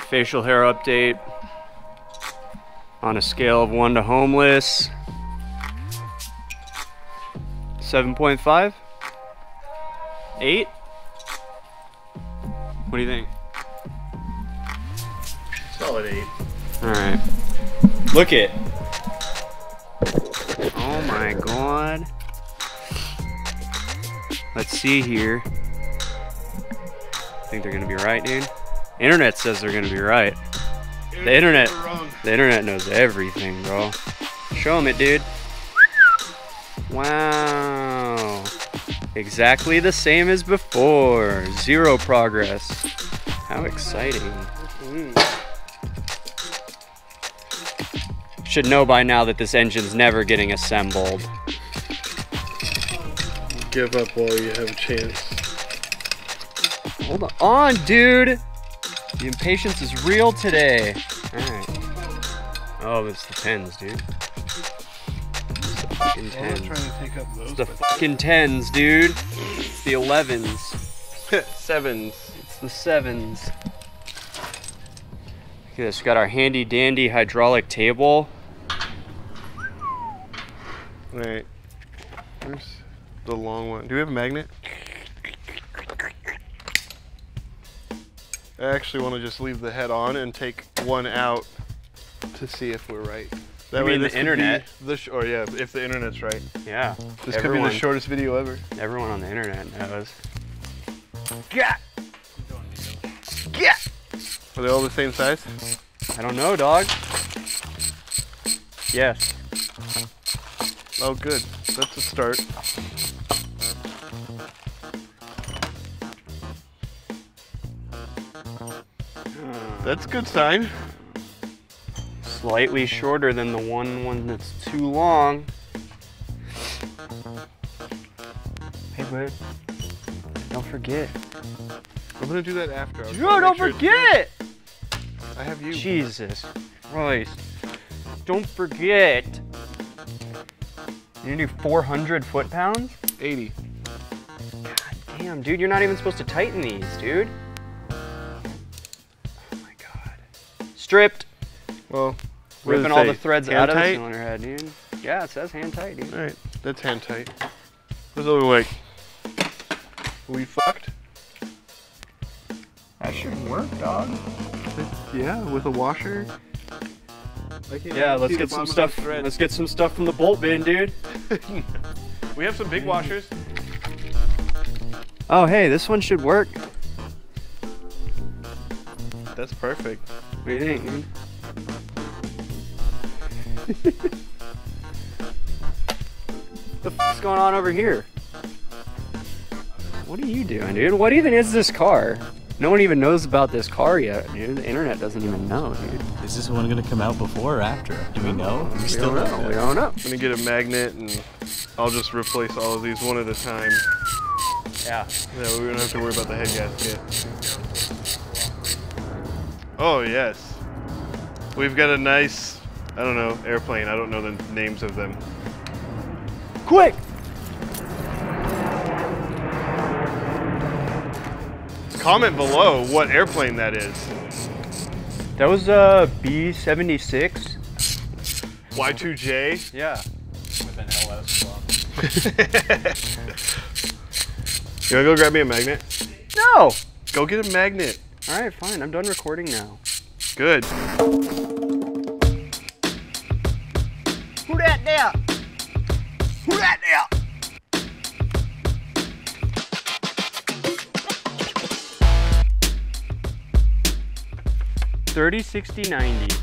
facial hair update on a scale of 1 to homeless. 7.5? 8? What do you think? Solid eight. Alright. Look it. Oh my god. Let's see here. I think they're gonna be right, dude. Internet says they're gonna be right. The internet, the internet knows everything, bro. Show them it, dude. Wow. Exactly the same as before. Zero progress. How exciting. Hmm. Should know by now that this engine's never getting assembled. Give up while you have a chance. Hold on, dude. The impatience is real today. Alright. Oh, it's the tens, dude. It's the fucking I'm tens. trying to take up those. It's the fucking tens, dude. It's the elevens. sevens. It's the sevens. Look at this. We got our handy dandy hydraulic table. Alright. Here's the long one. Do we have a magnet? I actually want to just leave the head on and take one out to see if we're right. You mean the this could be internet? The sh- or yeah, if the internet's right. Yeah. This everyone, could be the shortest video ever. Everyone on the internet knows. Yeah. Yeah. Are they all the same size? I don't know, dog. Yes. Oh, good. That's a start. That's a good sign. Slightly shorter than the one one that's too long. Hey, bud. Don't forget. I'm gonna do that after. Dude, don't sure forget! I have you. Jesus Christ. Don't forget. You do 400 foot pounds? 80. God damn, dude, you're not even supposed to tighten these, dude. Stripped. Well, Ripping all the threads Hand out of the cylinder head, dude. Yeah, it says hand tight, dude. All right, that's hand tight. What's it look like? We fucked? That should work, dog. Yeah, with a washer. I Yeah, let's get some stuff. Let's get some stuff from the bolt bin, dude. we have some big washers. Oh, hey, this one should work. That's perfect. What do you think, the fuck's going on over here? What are you doing, dude? What even is this car? No one even knows about this car yet, dude. The internet doesn't even know, dude. Is this one gonna come out before or after? Do we know? We We still don't know. We don't know. I'm gonna get a magnet and I'll just replace all of these one at a time. Yeah. Yeah, we don't have to worry about the head gasket. Oh yes, we've got a nice, I don't know, airplane. I don't know the names of them. Quick! Comment below what airplane that is. That was a B76. Y2J. Yeah. With an LS You wanna go grab me a magnet? No! Go get a magnet. All right, fine. I'm done recording now. Good. Who that there? Who that there? Thirty, sixty, ninety.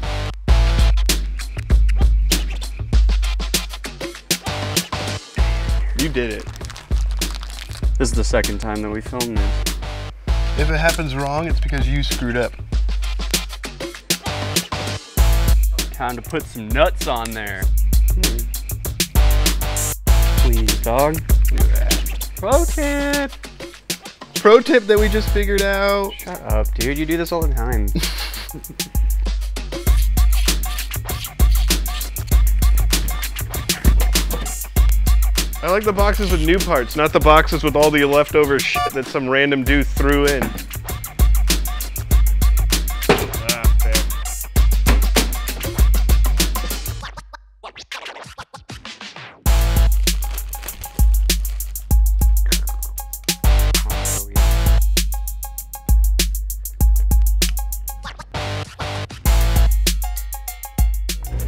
You did it. This is the second time that we filmed this. If it happens wrong, it's because you screwed up. Time to put some nuts on there. Please, dog. Pro tip. Pro tip that we just figured out. Shut up, dude. You do this all the time. I like the boxes with new parts, not the boxes with all the leftover shit that some random dude threw in.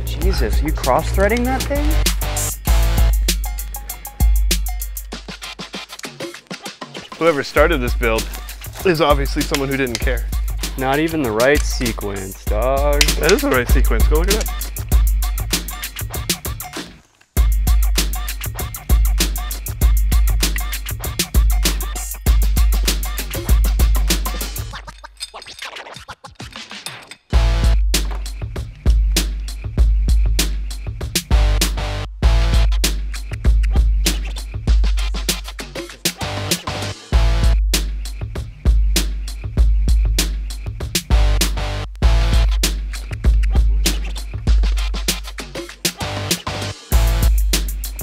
Jesus, you cross-threading that thing? Whoever started this build is obviously someone who didn't care. Not even the right sequence, dog. That is the right sequence. Go look at that.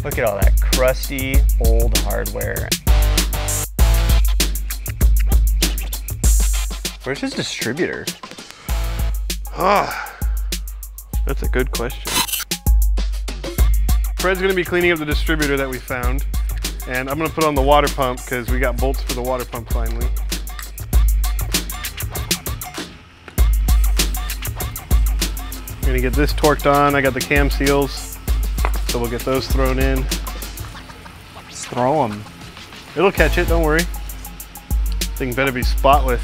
Look at all that crusty old hardware. Where's his distributor? Ah, that's a good question. Fred's gonna be cleaning up the distributor that we found, and I'm gonna put on the water pump because we got bolts for the water pump finally. I'm gonna get this torqued on. I got the cam seals, so we'll get those thrown in. Just throw them. It'll catch it, don't worry. Thing better be spotless.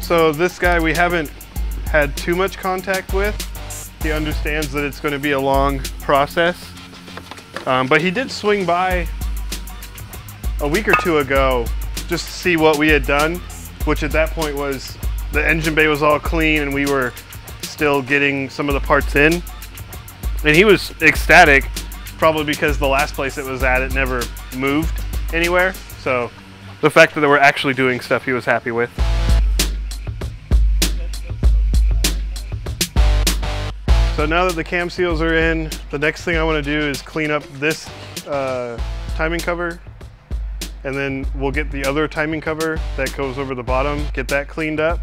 So this guy we haven't had too much contact with. He understands that it's going to be a long process. Um, but he did swing by a week or two ago just to see what we had done, which at that point was the engine bay was all clean and we were still getting some of the parts in. And he was ecstatic, probably because the last place it was at, it never moved anywhere. So the fact that we're actually doing stuff he was happy with. So now that the cam seals are in, the next thing I want to do is clean up this uh, timing cover and then we'll get the other timing cover that goes over the bottom, get that cleaned up.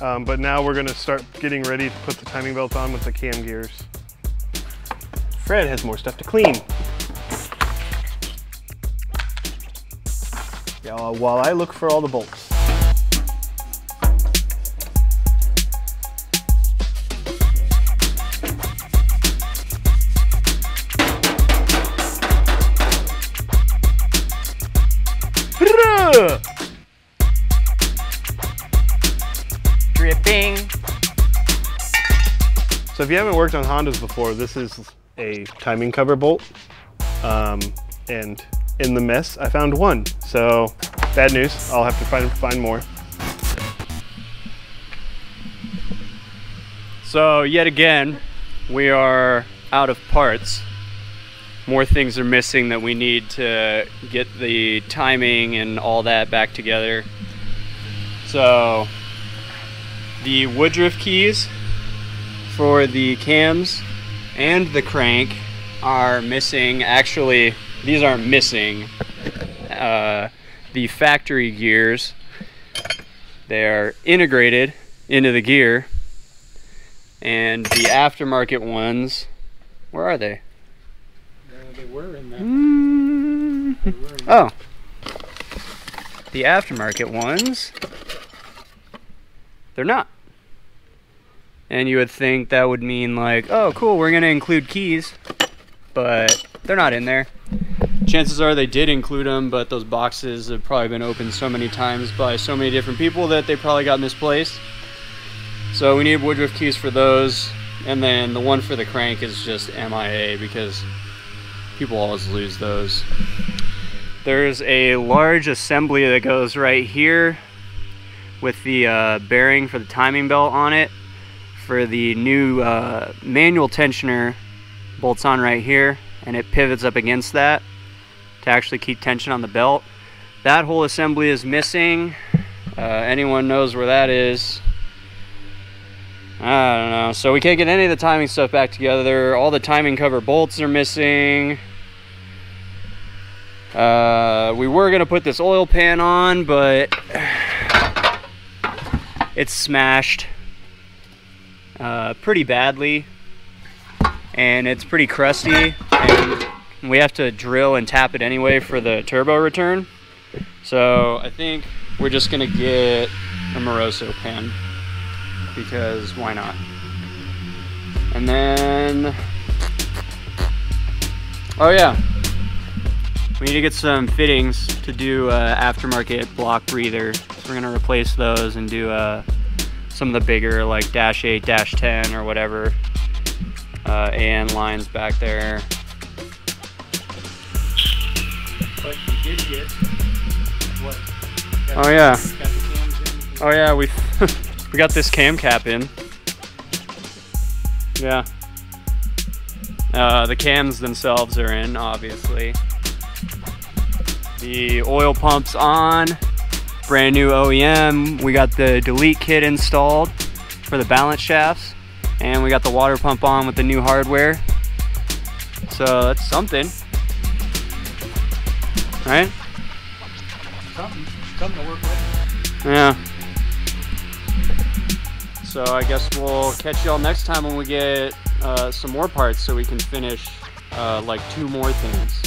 Um, but now we're gonna start getting ready to put the timing belt on with the cam gears. Fred has more stuff to clean. Yeah, while I look for all the bolts. Dripping. So if you haven't worked on Hondas before, this is a timing cover bolt. Um, and in the mess, I found one. So bad news, I'll have to find, find more. So yet again, we are out of parts. More things are missing that we need to get the timing and all that back together. So the Woodruff keys for the cams and the crank are missing. Actually, these aren't missing. Uh, the factory gears, they are integrated into the gear and the aftermarket ones where are they they were in that. Mm. oh. the aftermarket ones? They're not. And you would think that would mean like oh cool we're gonna include keys but they're not in there. Chances are they did include them but those boxes have probably been opened so many times by so many different people that they probably got misplaced. So we need Woodruff keys for those, and then the one for the crank is just MIA because people always lose those. There's a large assembly that goes right here with the uh, bearing for the timing belt on it. For the new uh, manual tensioner, bolts on right here, and it pivots up against that to actually keep tension on the belt. That whole assembly is missing. Uh, anyone knows where that is, I don't know. So we can't get any of the timing stuff back together. All the timing cover bolts are missing. Uh, we were gonna put this oil pan on, but it's smashed uh, pretty badly, and it's pretty crusty. And we have to drill and tap it anyway for the turbo return. So I think we're just gonna get a Moroso pan because why not? And then, oh yeah, we need to get some fittings to do uh, aftermarket block breather. So we're gonna replace those and do uh, some of the bigger like dash 8, dash 10 or whatever uh, AN lines back there. But you did get what? Oh yeah. Oh yeah, we we got this cam cap in. Yeah. Uh, the cams themselves are in, obviously. The oil pump's on. Brand new OEM. We got the delete kit installed for the balance shafts. And we got the water pump on with the new hardware. So that's something. Right? Something, something to work with. Yeah. So I guess we'll catch y'all next time when we get uh, some more parts so we can finish uh, like two more things.